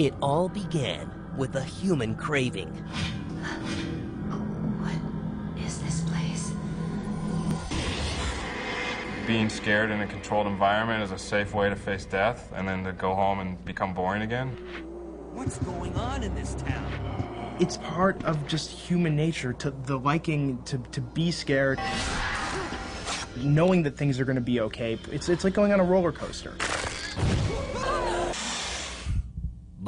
It all began with a human craving. What is this place? Being scared in a controlled environment is a safe way to face death and then to go home and become boring again. What's going on in this town? It's part of just human nature to the liking to, to be scared, knowing that things are going to be okay. It's, it's like going on a roller coaster.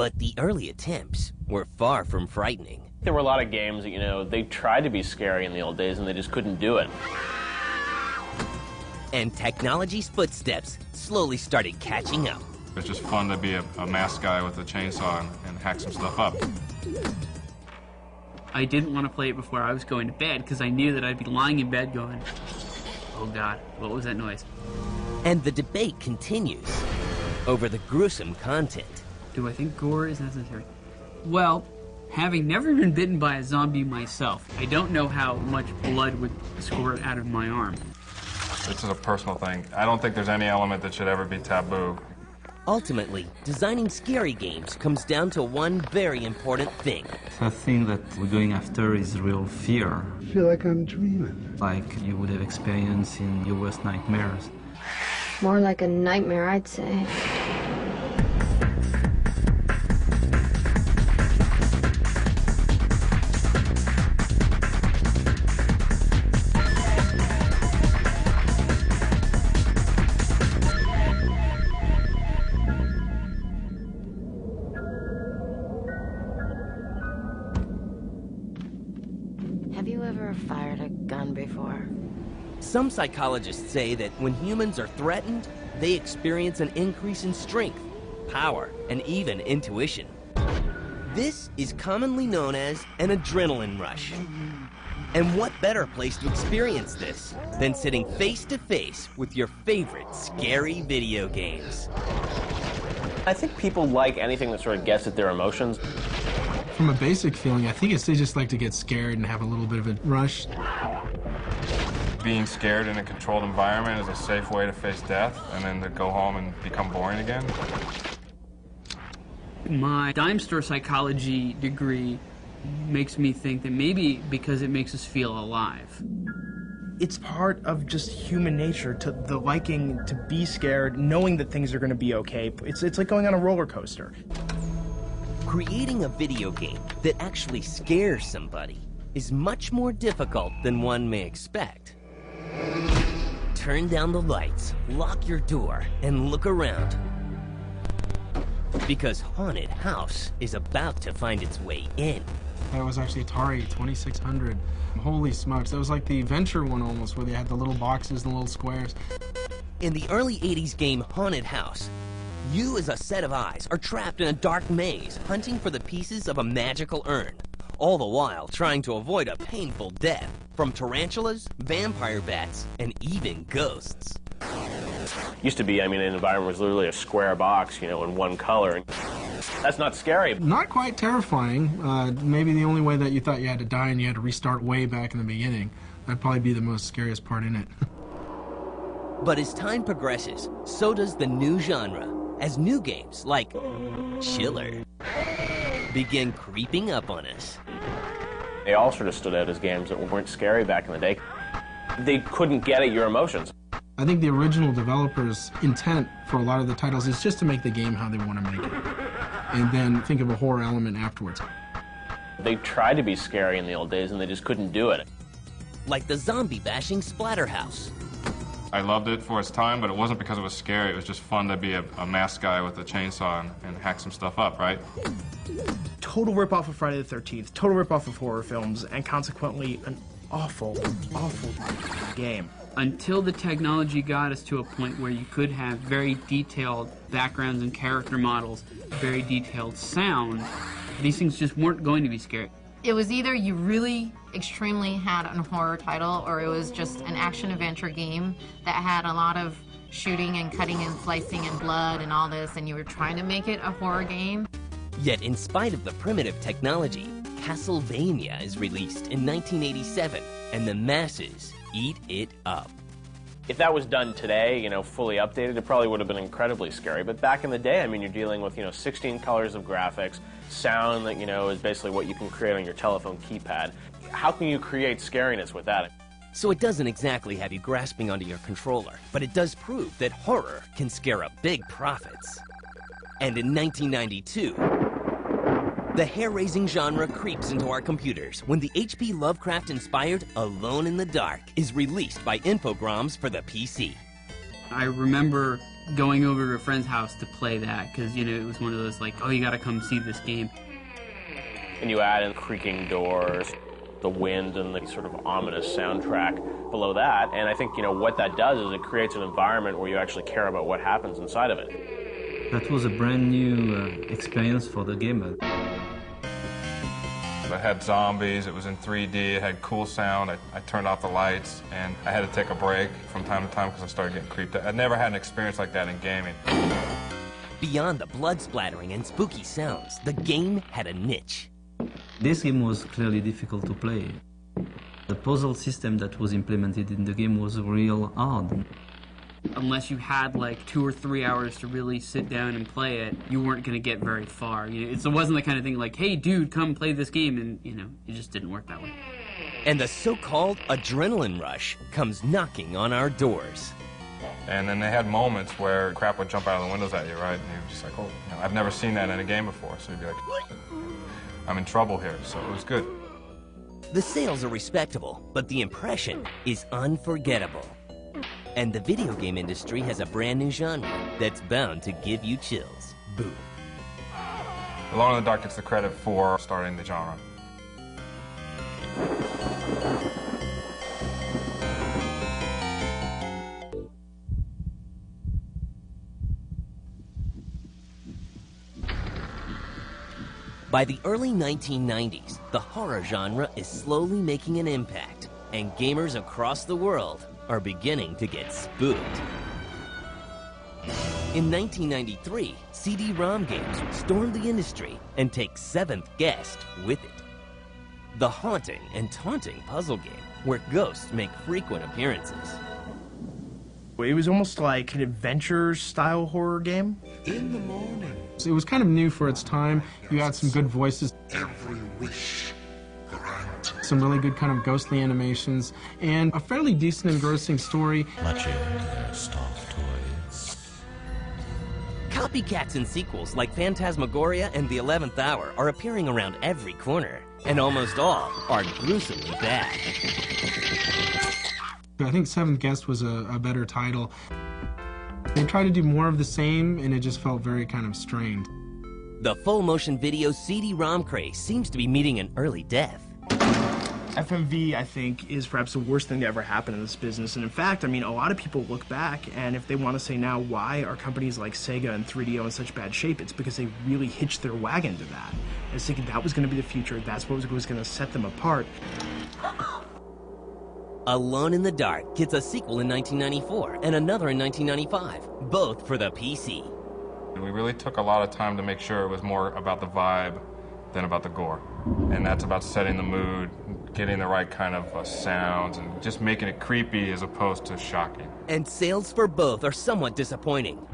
But the early attempts were far from frightening. There were a lot of games that, you know, they tried to be scary in the old days and they just couldn't do it. And technology's footsteps slowly started catching up. It's just fun to be a, a masked guy with a chainsaw and, and hack some stuff up. I didn't want to play it before I was going to bed because I knew that I'd be lying in bed going, oh God, what was that noise? And the debate continues over the gruesome content. Do I think gore is necessary? Well, having never been bitten by a zombie myself, I don't know how much blood would squirt out of my arm. This is a personal thing. I don't think there's any element that should ever be taboo. Ultimately, designing scary games comes down to one very important thing. The thing that we're going after is real fear. I feel like I'm dreaming. Like you would have experienced in your worst nightmares. More like a nightmare, I'd say. Some psychologists say that when humans are threatened, they experience an increase in strength, power, and even intuition. This is commonly known as an adrenaline rush. And what better place to experience this than sitting face to face with your favorite scary video games? I think people like anything that sort of gets at their emotions. From a basic feeling, I think it's they just like to get scared and have a little bit of a rush. Being scared in a controlled environment is a safe way to face death and then to go home and become boring again. My dime store psychology degree makes me think that maybe because it makes us feel alive. It's part of just human nature to the liking to be scared, knowing that things are going to be okay. It's, it's like going on a roller coaster. Creating a video game that actually scares somebody is much more difficult than one may expect. Turn down the lights, lock your door, and look around. Because Haunted House is about to find its way in. That was actually Atari 2600. Holy smokes, that was like the Venture one almost, where they had the little boxes and the little squares. In the early 80s game Haunted House, you as a set of eyes are trapped in a dark maze hunting for the pieces of a magical urn, all the while trying to avoid a painful death from tarantulas, vampire bats, and even ghosts. Used to be, I mean, an environment was literally a square box, you know, in one color. That's not scary. Not quite terrifying. Uh, maybe the only way that you thought you had to die and you had to restart way back in the beginning. That'd probably be the most scariest part in it. But as time progresses, so does the new genre, as new games like Chiller begin creeping up on us. They all sort of stood out as games that weren't scary back in the day. They couldn't get at your emotions. I think the original developer's intent for a lot of the titles is just to make the game how they want to make it. And then think of a horror element afterwards. They tried to be scary in the old days and they just couldn't do it. Like the zombie bashing Splatterhouse. I loved it for its time, but it wasn't because it was scary. It was just fun to be a, a masked guy with a chainsaw and, and hack some stuff up, right? Total ripoff of Friday the 13th, total ripoff of horror films, and consequently an awful, awful game. Until the technology got us to a point where you could have very detailed backgrounds and character models, very detailed sound, these things just weren't going to be scary. It was either you really extremely had a horror title or it was just an action adventure game that had a lot of shooting and cutting and slicing and blood and all this and you were trying to make it a horror game. Yet in spite of the primitive technology, Castlevania is released in 1987 and the masses eat it up. If that was done today, you know, fully updated, it probably would have been incredibly scary. But back in the day, I mean, you're dealing with, you know, 16 colors of graphics, sound that, you know, is basically what you can create on your telephone keypad. How can you create scariness with that? So it doesn't exactly have you grasping onto your controller, but it does prove that horror can scare up big profits. And in 1992, the hair-raising genre creeps into our computers when the H.P. Lovecraft-inspired Alone in the Dark is released by Infogrames for the PC. I remember going over to a friend's house to play that because, you know, it was one of those like, oh, you gotta come see this game. And you add in creaking doors, the wind, and the sort of ominous soundtrack below that. And I think, you know, what that does is it creates an environment where you actually care about what happens inside of it. That was a brand new uh, experience for the game. It had zombies, it was in 3D, it had cool sound. I, I turned off the lights and I had to take a break from time to time because I started getting creeped out. I'd never had an experience like that in gaming. Beyond the blood splattering and spooky sounds, the game had a niche. This game was clearly difficult to play. The puzzle system that was implemented in the game was real hard. Unless you had like two or three hours to really sit down and play it, you weren't going to get very far. You know, it wasn't the kind of thing like, hey, dude, come play this game. And, you know, it just didn't work that way. And the so called adrenaline rush comes knocking on our doors. And then they had moments where crap would jump out of the windows at you, right? And you're just like, oh, you know, I've never seen that in a game before. So you'd be like, I'm in trouble here. So it was good. The sales are respectable, but the impression is unforgettable. And the video game industry has a brand new genre that's bound to give you chills. Boom. Alone in the Dark gets the credit for starting the genre. By the early 1990s, the horror genre is slowly making an impact, and gamers across the world are beginning to get spooked. In 1993, CD-ROM games stormed the industry and take Seventh Guest with it. The haunting and taunting puzzle game where ghosts make frequent appearances. It was almost like an adventure-style horror game. In the morning. So it was kind of new for its time. You had some good voices. Every wish some really good kind of ghostly animations, and a fairly decent engrossing story. Matching their stuffed toys. Copycats and sequels like Phantasmagoria and The Eleventh Hour are appearing around every corner, and almost all are gruesomely bad. I think Seventh Guest was a, a better title. They tried to do more of the same, and it just felt very kind of strained. The full motion video CD-ROM craze seems to be meeting an early death. FMV, I think, is perhaps the worst thing to ever happen in this business. And in fact, I mean, a lot of people look back, and if they want to say now, why are companies like Sega and 3DO in such bad shape? It's because they really hitched their wagon to that. I was thinking that was going to be the future, that's what was going to set them apart. Alone in the Dark gets a sequel in 1994 and another in 1995, both for the PC. We really took a lot of time to make sure it was more about the vibe than about the gore. And that's about setting the mood, getting the right kind of uh, sounds, and just making it creepy as opposed to shocking. And sales for both are somewhat disappointing.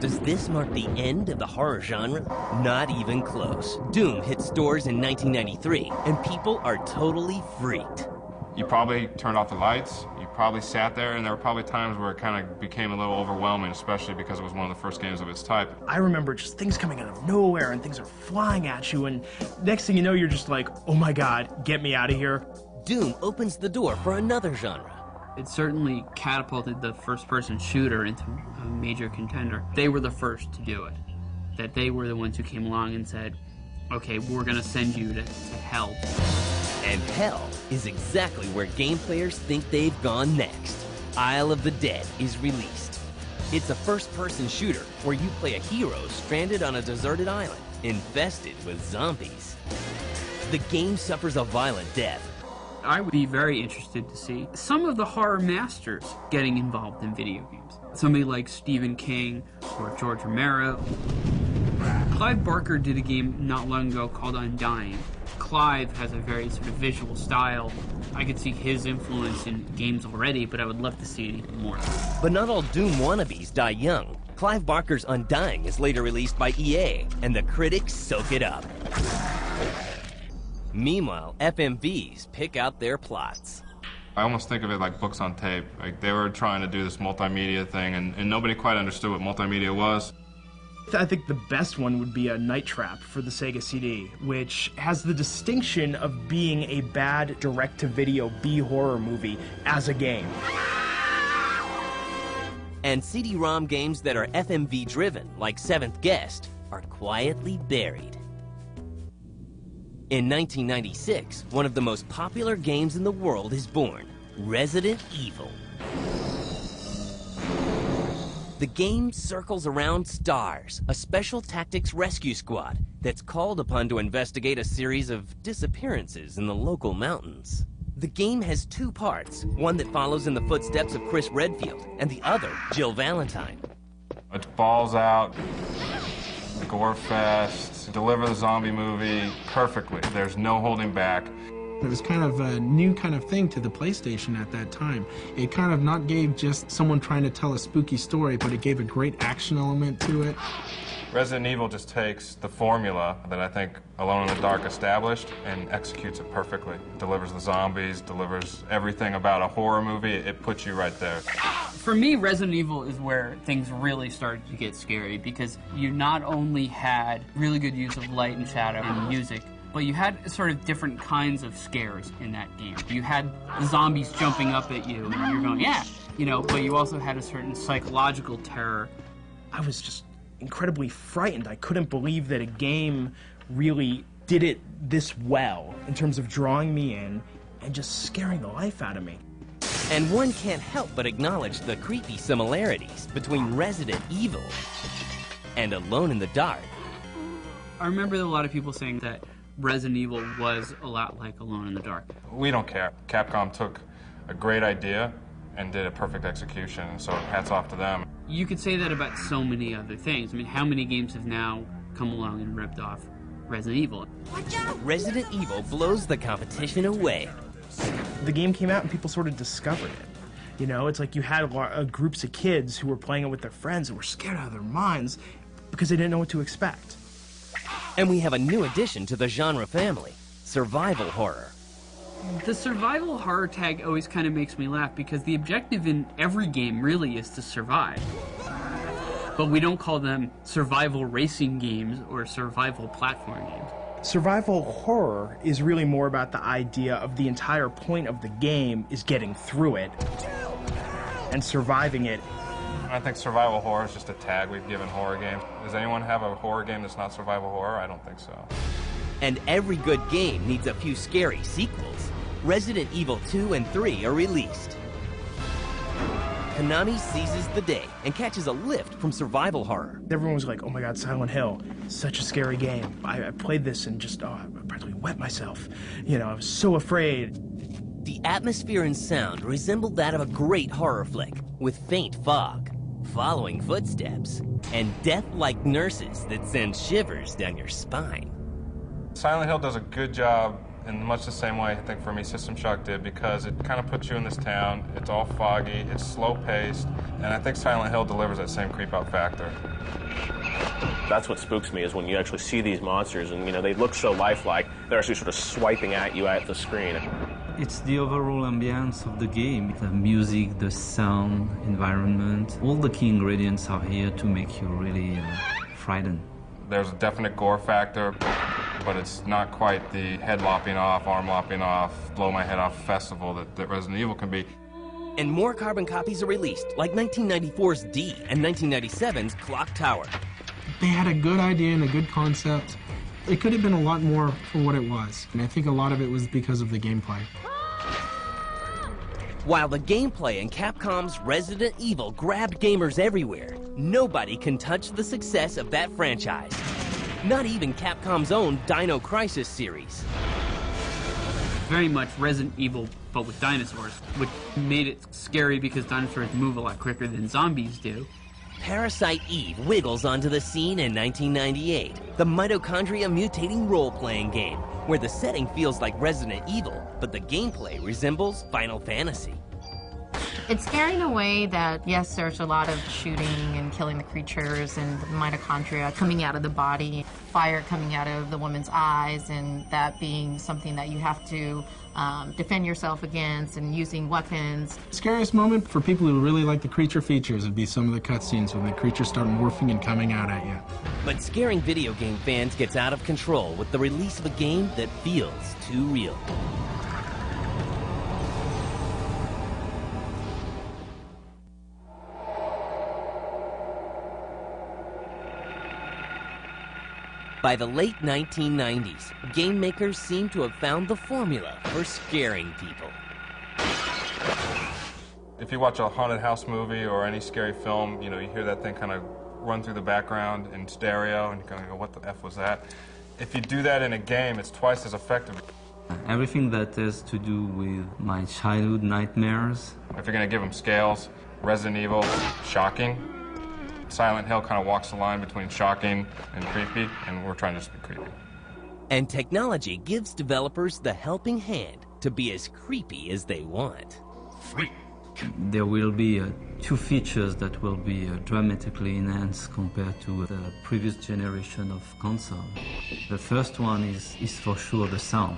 Does this mark the end of the horror genre? Not even close. Doom hit stores in 1993, and people are totally freaked. You probably turned off the lights, probably sat there, and there were probably times where it kind of became a little overwhelming, especially because it was one of the first games of its type. I remember just things coming out of nowhere and things are flying at you, and next thing you know, you're just like, oh my god, get me out of here. Doom opens the door for another genre. It certainly catapulted the first person shooter into a major contender. They were the first to do it. That they were the ones who came along and said, okay, we're gonna send you to, to hell. And hell is exactly where game players think they've gone next. Isle of the Dead is released. It's a first-person shooter where you play a hero stranded on a deserted island, infested with zombies. The game suffers a violent death. I would be very interested to see some of the horror masters getting involved in video games. Somebody like Stephen King or George Romero. Clive Barker did a game not long ago called Undying. Clive has a very sort of visual style. I could see his influence in games already, but I would love to see it even more. But not all Doom wannabes die young. Clive Barker's Undying is later released by EA, and the critics soak it up. Meanwhile, FMVs pick out their plots. I almost think of it like books on tape. Like they were trying to do this multimedia thing, and, and nobody quite understood what multimedia was. I think the best one would be a Night Trap for the Sega CD, which has the distinction of being a bad direct to video B horror movie as a game. And CD ROM games that are FMV driven, like Seventh Guest, are quietly buried. In 1996, one of the most popular games in the world is born Resident Evil. The game circles around STARS, a special tactics rescue squad that's called upon to investigate a series of disappearances in the local mountains. The game has two parts, one that follows in the footsteps of Chris Redfield, and the other, Jill Valentine. It's balls out, gore fest, deliver the zombie movie perfectly. There's no holding back. It was kind of a new kind of thing to the PlayStation at that time. It kind of not gave just someone trying to tell a spooky story, but it gave a great action element to it. Resident Evil just takes the formula that I think Alone in the Dark established and executes it perfectly. Delivers the zombies, delivers everything about a horror movie. It puts you right there. For me, Resident Evil is where things really started to get scary because you not only had really good use of light and shadow and uh-huh. music, but you had sort of different kinds of scares in that game. You had the zombies jumping up at you and you're going, yeah, you know, but you also had a certain psychological terror. I was just incredibly frightened. I couldn't believe that a game really did it this well in terms of drawing me in and just scaring the life out of me. And one can't help but acknowledge the creepy similarities between Resident Evil and Alone in the Dark. I remember a lot of people saying that Resident Evil was a lot like Alone in the Dark. We don't care. Capcom took a great idea and did a perfect execution, so hats off to them. You could say that about so many other things. I mean, how many games have now come along and ripped off Resident Evil? Resident Evil blows the competition away. The game came out and people sort of discovered it. You know, it's like you had a lot of groups of kids who were playing it with their friends and were scared out of their minds because they didn't know what to expect. And we have a new addition to the genre family survival horror. The survival horror tag always kind of makes me laugh because the objective in every game really is to survive. But we don't call them survival racing games or survival platform games. Survival horror is really more about the idea of the entire point of the game is getting through it and surviving it. I think survival horror is just a tag we've given horror games. Does anyone have a horror game that's not survival horror? I don't think so. And every good game needs a few scary sequels. Resident Evil 2 and 3 are released. Konami seizes the day and catches a lift from survival horror. Everyone was like, oh my god, Silent Hill, such a scary game. I, I played this and just, oh, I practically wet myself. You know, I was so afraid. The atmosphere and sound resembled that of a great horror flick, with faint fog, following footsteps, and death-like nurses that send shivers down your spine. Silent Hill does a good job in much the same way I think for me System Shock did because it kind of puts you in this town. It's all foggy, it's slow paced, and I think Silent Hill delivers that same creep out factor. That's what spooks me is when you actually see these monsters and you know they look so lifelike. They're actually sort of swiping at you at the screen. It's the overall ambience of the game the music, the sound, environment. All the key ingredients are here to make you really uh, frightened. There's a definite gore factor, but it's not quite the head lopping off, arm lopping off, blow my head off festival that, that Resident Evil can be. And more carbon copies are released, like 1994's D and 1997's Clock Tower. They had a good idea and a good concept. It could have been a lot more for what it was, and I think a lot of it was because of the gameplay. While the gameplay in Capcom's Resident Evil grabbed gamers everywhere, nobody can touch the success of that franchise. Not even Capcom's own Dino Crisis series. Very much Resident Evil, but with dinosaurs, which made it scary because dinosaurs move a lot quicker than zombies do. Parasite Eve wiggles onto the scene in 1998, the mitochondria mutating role playing game, where the setting feels like Resident Evil, but the gameplay resembles Final Fantasy. It's scary in a way that, yes, there's a lot of shooting and killing the creatures and the mitochondria coming out of the body, fire coming out of the woman's eyes, and that being something that you have to um, defend yourself against and using weapons. Scariest moment for people who really like the creature features would be some of the cutscenes when the creatures start morphing and coming out at you. But scaring video game fans gets out of control with the release of a game that feels too real. By the late 1990s, game makers seem to have found the formula for scaring people. If you watch a haunted house movie or any scary film, you know, you hear that thing kind of run through the background in stereo and you kind of go, what the F was that? If you do that in a game, it's twice as effective. Everything that has to do with my childhood nightmares. If you're going to give them scales, Resident Evil, shocking. Silent Hill kind of walks the line between shocking and creepy, and we're trying to just be creepy. And technology gives developers the helping hand to be as creepy as they want. There will be uh, two features that will be uh, dramatically enhanced compared to the previous generation of console. The first one is, is for sure the sound.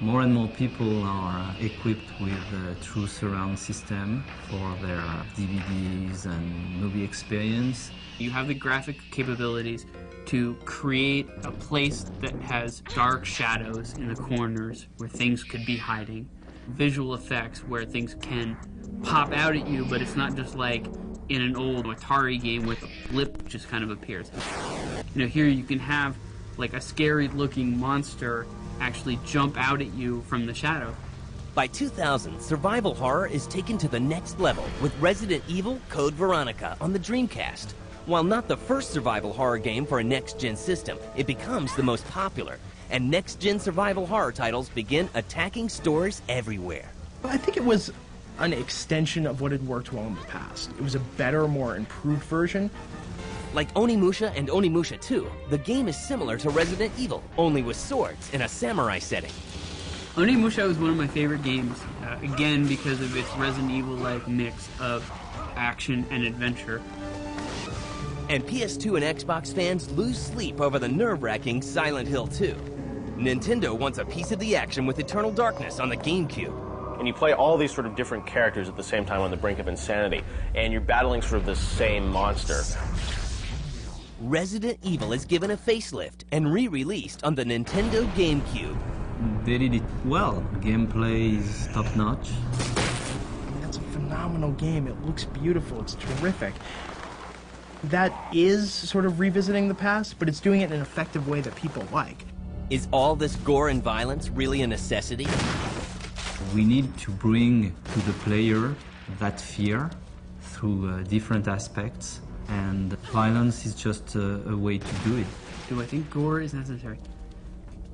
More and more people are uh, equipped with a true surround system for their uh, DVDs and movie experience. You have the graphic capabilities to create a place that has dark shadows in the corners where things could be hiding, visual effects where things can pop out at you, but it's not just like in an old Atari game where the blip just kind of appears. You know, here you can have like a scary looking monster actually jump out at you from the shadow. By 2000, survival horror is taken to the next level with Resident Evil Code Veronica on the Dreamcast. While not the first survival horror game for a next gen system, it becomes the most popular, and next gen survival horror titles begin attacking stores everywhere. I think it was an extension of what had worked well in the past. It was a better, more improved version. Like Onimusha and Onimusha 2, the game is similar to Resident Evil, only with swords in a samurai setting. Onimusha was one of my favorite games, uh, again because of its Resident Evil-like mix of action and adventure. And PS2 and Xbox fans lose sleep over the nerve-wracking Silent Hill 2. Nintendo wants a piece of the action with Eternal Darkness on the GameCube. And you play all these sort of different characters at the same time on the brink of insanity, and you're battling sort of the same monster. Resident Evil is given a facelift and re-released on the Nintendo GameCube. They did it well. Gameplay is top notch. That's a phenomenal game. It looks beautiful. It's terrific. That is sort of revisiting the past, but it's doing it in an effective way that people like. Is all this gore and violence really a necessity? We need to bring to the player that fear through uh, different aspects, and violence is just a, a way to do it. Do I think gore is necessary?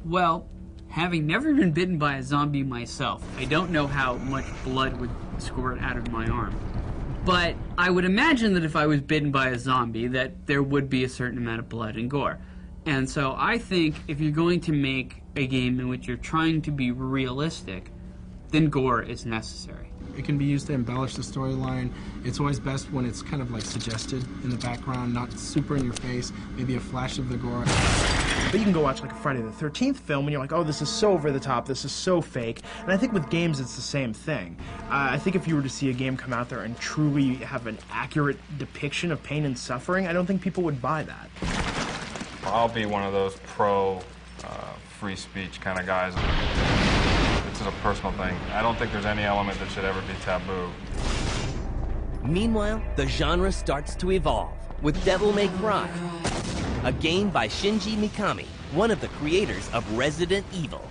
Well, having never been bitten by a zombie myself, I don't know how much blood would squirt out of my arm. But I would imagine that if I was bitten by a zombie, that there would be a certain amount of blood and gore. And so I think if you're going to make a game in which you're trying to be realistic, then gore is necessary. It can be used to embellish the storyline. It's always best when it's kind of like suggested in the background, not super in your face, maybe a flash of the gore. But you can go watch like a Friday the 13th film and you're like, oh, this is so over the top, this is so fake. And I think with games, it's the same thing. Uh, I think if you were to see a game come out there and truly have an accurate depiction of pain and suffering, I don't think people would buy that. I'll be one of those pro uh, free speech kind of guys. This is a personal thing. I don't think there's any element that should ever be taboo. Meanwhile, the genre starts to evolve with Devil May Cry, a game by Shinji Mikami, one of the creators of Resident Evil.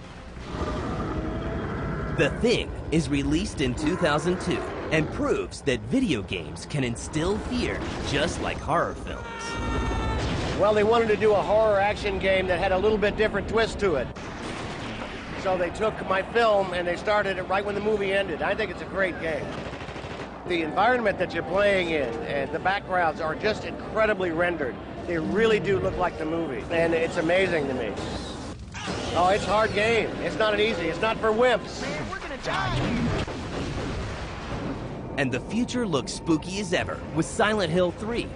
The Thing is released in 2002 and proves that video games can instill fear just like horror films. Well, they wanted to do a horror action game that had a little bit different twist to it. So they took my film and they started it right when the movie ended. I think it's a great game. The environment that you're playing in and the backgrounds are just incredibly rendered. They really do look like the movie, and it's amazing to me. Oh, it's hard game. It's not an easy. It's not for wimps. Man, we're gonna die. And the future looks spooky as ever with Silent Hill 3,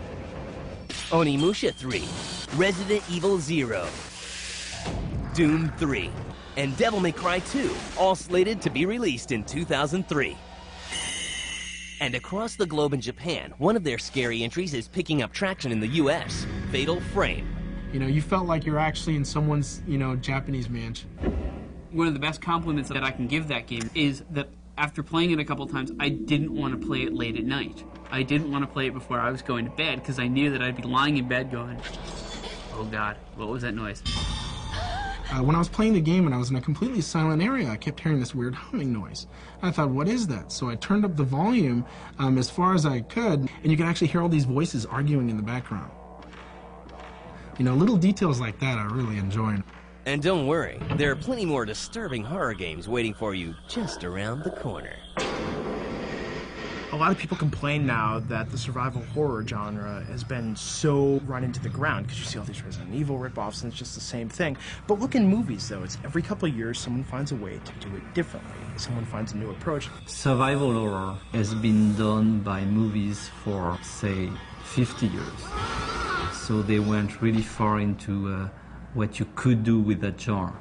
Onimusha 3, Resident Evil 0, Doom 3, and Devil May Cry 2, all slated to be released in 2003. And across the globe in Japan, one of their scary entries is picking up traction in the US Fatal Frame. You know, you felt like you're actually in someone's, you know, Japanese mansion. One of the best compliments that I can give that game is that after playing it a couple times, I didn't want to play it late at night. I didn't want to play it before I was going to bed because I knew that I'd be lying in bed going, oh god, what was that noise? Uh, when I was playing the game and I was in a completely silent area, I kept hearing this weird humming noise. I thought, what is that? So I turned up the volume um, as far as I could, and you could actually hear all these voices arguing in the background. You know, little details like that I really enjoy. And don't worry, there are plenty more disturbing horror games waiting for you just around the corner. A lot of people complain now that the survival horror genre has been so run into the ground because you see all these Resident Evil ripoffs and it's just the same thing. But look in movies though, it's every couple of years someone finds a way to do it differently. Someone finds a new approach. Survival horror has been done by movies for, say, 50 years. So they went really far into uh, what you could do with that jar.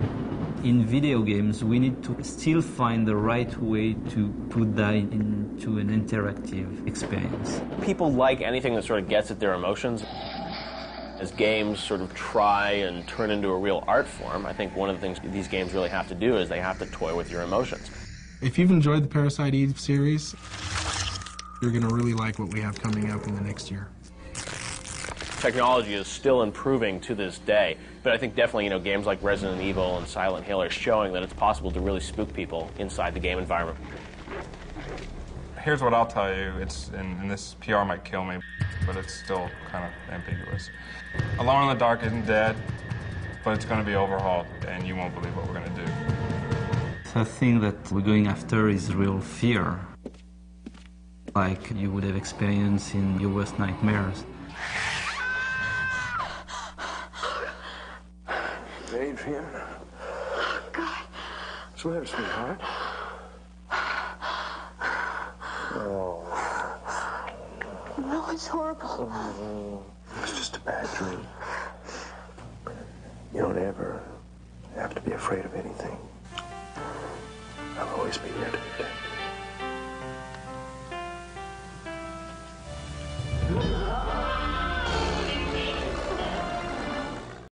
In video games, we need to still find the right way to put that into an interactive experience. People like anything that sort of gets at their emotions. As games sort of try and turn into a real art form, I think one of the things these games really have to do is they have to toy with your emotions. If you've enjoyed the Parasite Eve series, you're going to really like what we have coming up in the next year. Technology is still improving to this day, but I think definitely, you know, games like Resident Evil and Silent Hill are showing that it's possible to really spook people inside the game environment. Here's what I'll tell you. It's and, and this PR might kill me, but it's still kind of ambiguous. Alone in the Dark isn't dead, but it's going to be overhauled, and you won't believe what we're going to do. The thing that we're going after is real fear, like you would have experienced in your worst nightmares. Adrian. God. What's the matter, sweetheart? Oh. No, it's horrible. Oh, It's just a bad dream.